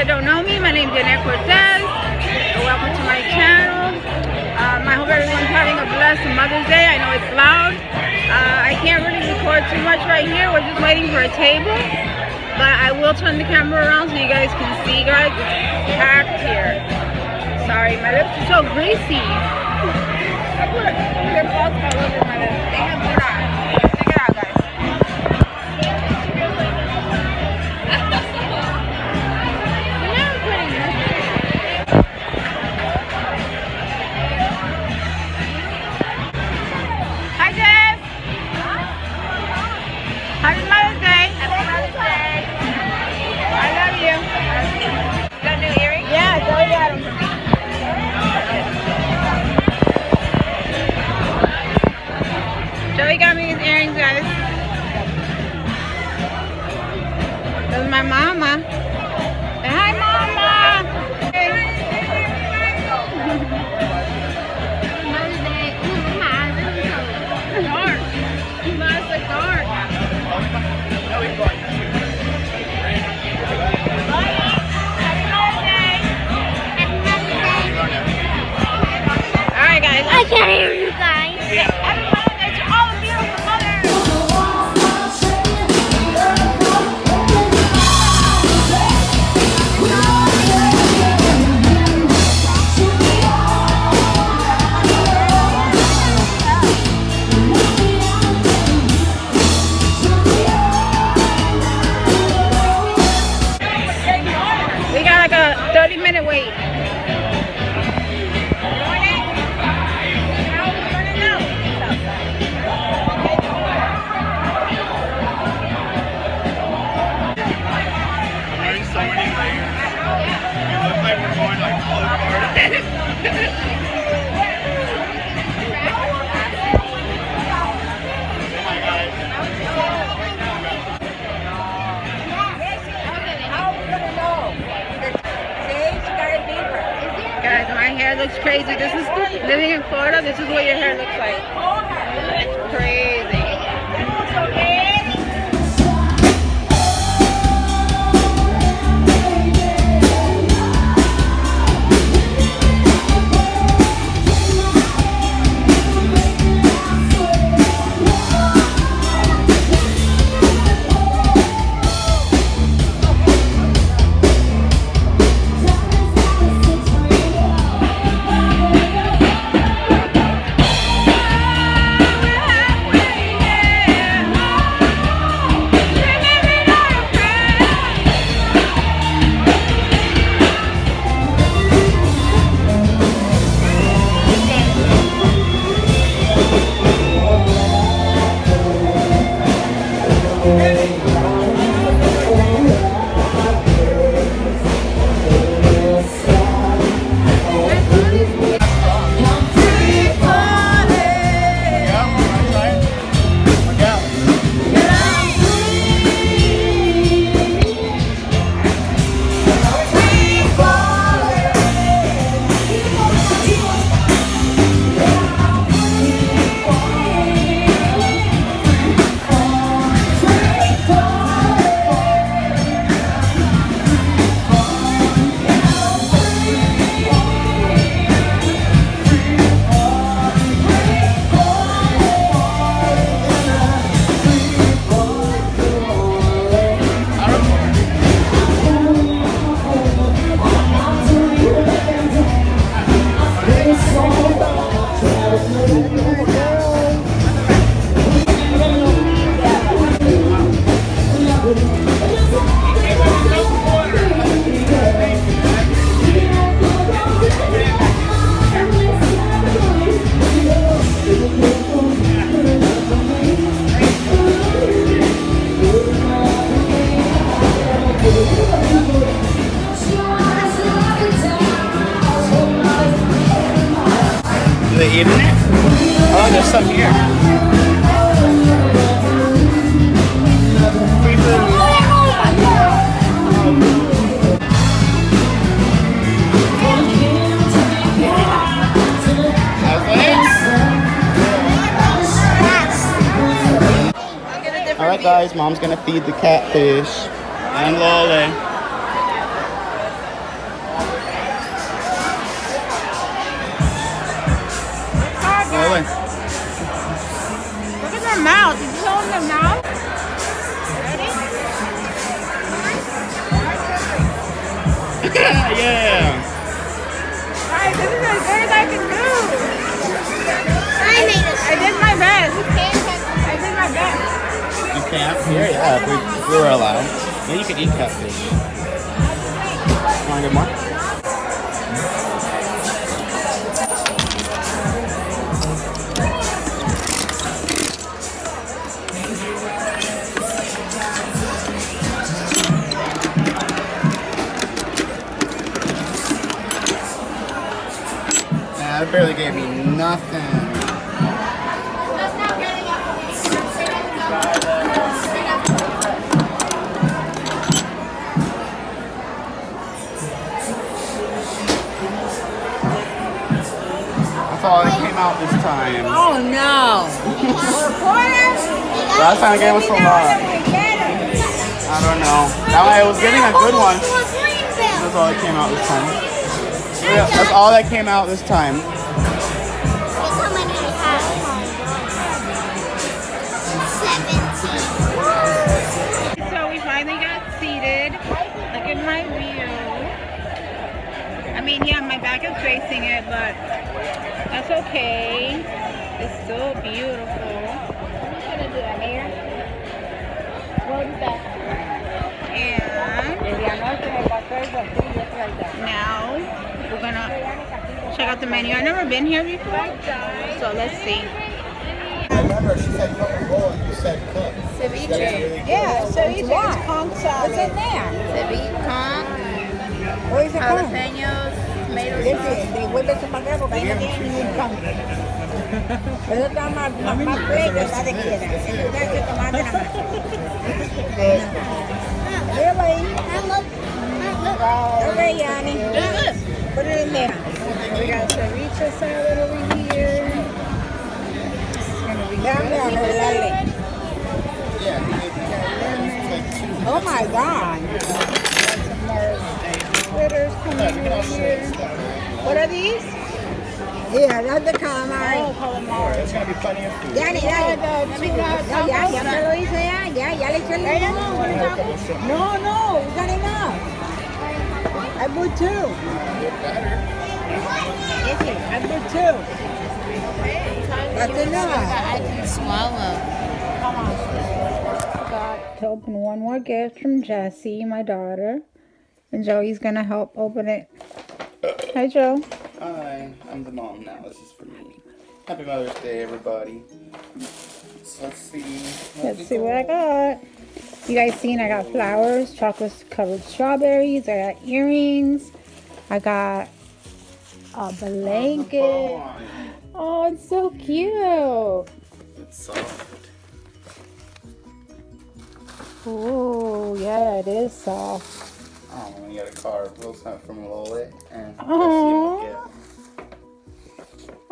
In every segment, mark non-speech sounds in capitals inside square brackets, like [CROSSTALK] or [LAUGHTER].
that don't know me, my name is Yanet Cortez. Welcome to my channel. Um, I hope everyone's having a blessed Mother's Day. I know it's loud. Uh, I can't really record too much right here. We're just waiting for a table. But I will turn the camera around so you guys can see, guys. It's packed here. Sorry, my lips are so greasy. [LAUGHS] Lip gloss all over my lips. My mama. Hi, mama. Dark. Mine's like dark. Alright guys. I can't hear Florida. This is what your hair looks like. Yeah, guys. Mom's gonna feed the catfish. And Lolly. Lolly. Look at their you mouth? [LAUGHS] yeah. Guys, this is as good as I can do. I made it. I did my best. You? Here, yeah, if we, if we were allowed. Then you could eat catfish. Want to get more? Nah, that barely gave me nothing. That's all that came out this time. Oh no. Last time it gave us a lot. I don't know. That one, it was getting a good one. That's all that came out this time. Yeah, that's all that came out this time. So we finally got seated. Look at my view. I mean, yeah, my back is facing it, but that's okay. It's so beautiful. I'm just gonna do that here. What is that? And now we're gonna check out the menu. I've never been here before, so let's see. I remember she said cook roll and you said cook. Ceviche. Yeah, so it's. What's in there? Ceviche, conch, What is it jalapenos, sauce. devuélvese para porque ahí no tiene ningún campo. Eso está más, más, más está de quiera. Tomate nada más. [LAUGHS] Ahí. Okay, Yanni. Put it in there. We got ceviche salad over here. Dame a dale. Yeah, he made me like two. Oh my God. Got some more fritters coming over here. What are these? Yeah, that's the calamari. Oh, calamari. There's gonna be plenty of food. Ya, ya, ya, ya, ya me lo hice ya, ya, ya le eché el limón. No, no, we got enough. I put two. Listen, I put two. That's enough. I can swallow. Come on. Got to open one more gift from Jessie, my daughter. And Joey's gonna help open it. Hi, Joe. Hi, I'm the mom now. This is for me. Happy Mother's Day, everybody. So let's see. Let's see what I got. You guys seen I got flowers, chocolate covered strawberries, I got earrings, I got a blanket. Oh, it's so cute. It's soft. Oh, yeah, it is soft. Oh, got a card. Will sent from Lole and Aw. Jesse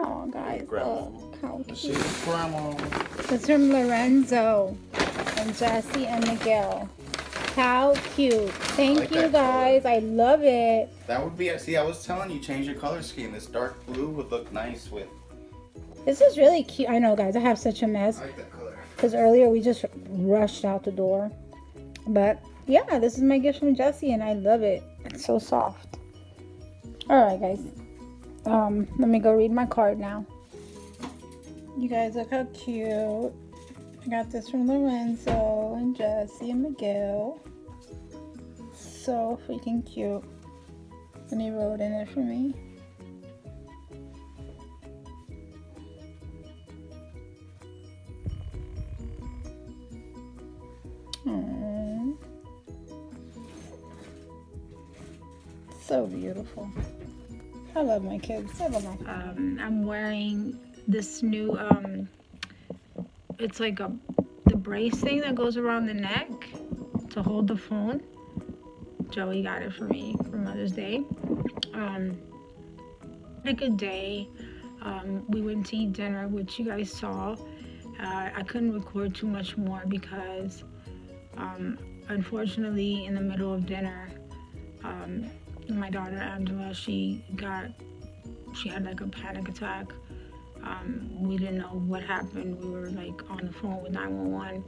Oh, guys, Grandma. look how cute. She's grandma. It's from Lorenzo and Jesse and Miguel. How cute. Thank like you guys. I love it. That would be. it. See, I was telling you, change your color scheme. This dark blue would look nice with. This is really cute. I know, guys. I have such a mess I like that color. because earlier we just rushed out the door. But yeah, this is my gift from Jesse and I love it. It's so soft. All right, guys. Um, let me go read my card now. You guys look how cute. I got this from Lorenzo and Jesse and Miguel. So freaking cute. And he wrote in it for me. So beautiful. I love my kids. I love my um, I'm wearing this new um it's like a the brace thing that goes around the neck to hold the phone. Joey got it for me for Mother's Day. Um had a good day. Um, we went to eat dinner, which you guys saw. Uh, I couldn't record too much more because um, unfortunately in the middle of dinner um, my daughter Angela, she got, she had like a panic attack. Um, we didn't know what happened. We were like on the phone with 911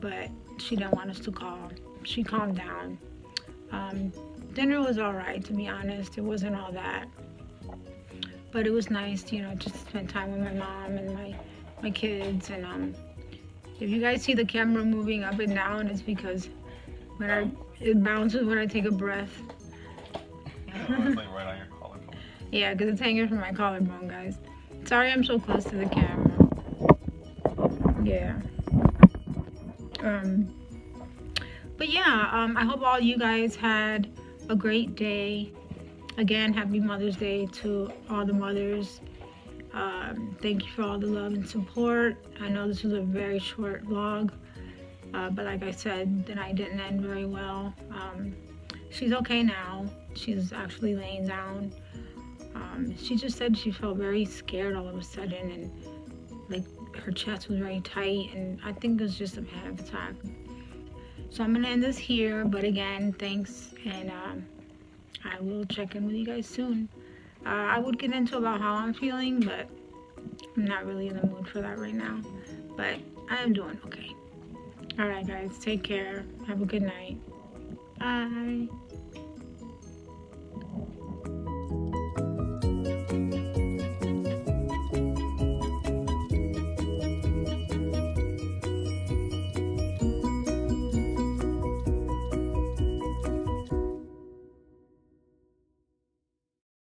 but she didn't want us to call. She calmed down. Um, dinner was all right, to be honest. It wasn't all that, but it was nice, you know, just to spend time with my mom and my my kids. And um, if you guys see the camera moving up and down, it's because when I it bounces when I take a breath. Like right on your collarbone. Yeah, because it's hanging from my collarbone, guys. Sorry I'm so close to the camera. Yeah. Um, but yeah, um, I hope all you guys had a great day. Again, happy Mother's Day to all the mothers. Um, thank you for all the love and support. I know this was a very short vlog, uh, but like I said, the night didn't end very well. Um, she's okay now. She's actually laying down. Um, she just said she felt very scared all of a sudden and like her chest was very tight and I think it was just a panic attack. So I'm gonna end this here, but again, thanks and um, I will check in with you guys soon. Uh, I would get into about how I'm feeling, but I'm not really in the mood for that right now. But I am doing okay. Alright guys, take care. Have a good night. Bye.